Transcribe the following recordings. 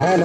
Hello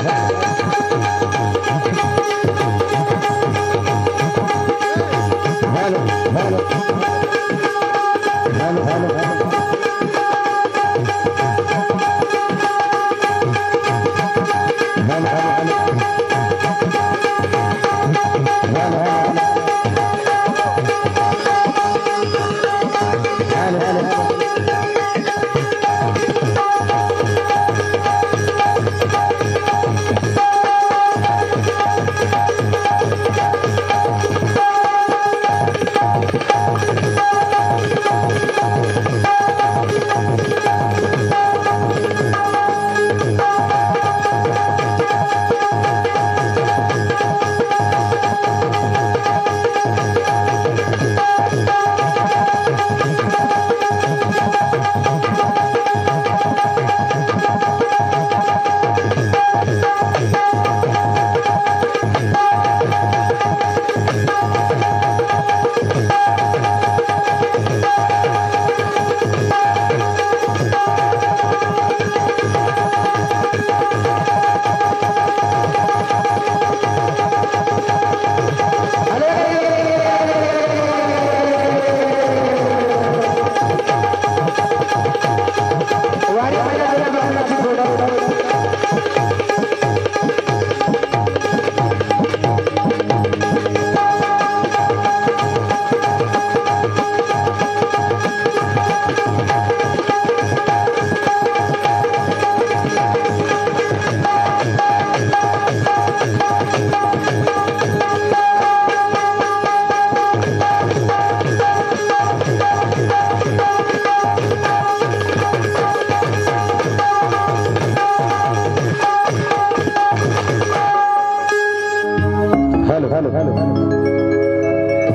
hello hello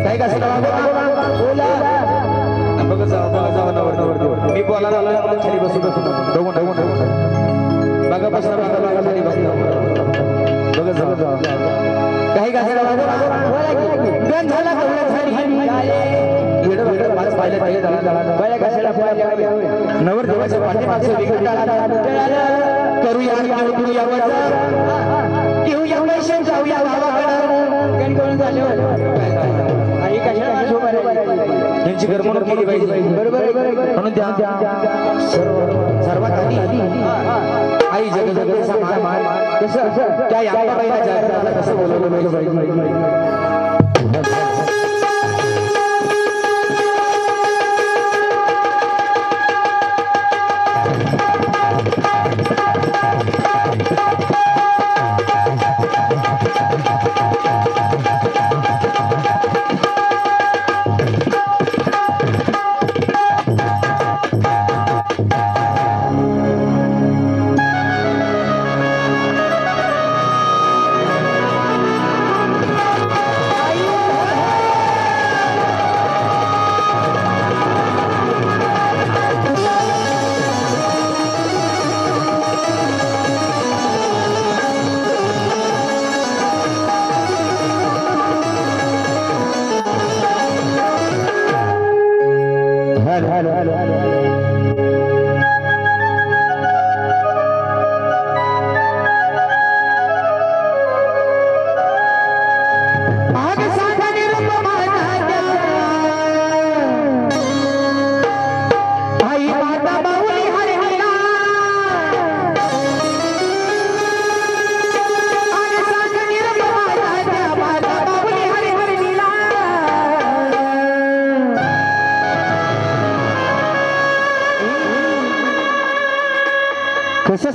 काय वरती मी बोलायला आलो खाली बसून डोमून डोमून बघा बघा बघा खाली बसा. बघा जाऊ काही गण झाला नवर देवाच्या पाठीमागचं करूया करूया घेऊया पैसे जाऊया गावाकडं करून झाले आई कशाला यांची करमणूक केली पाहिजे. बरोबर म्हणून त्या सर्वात आधी आई जग जग कसं त्या याबाबाईला जागराला कसं बोलवलं पाहिजे.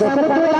Gracias.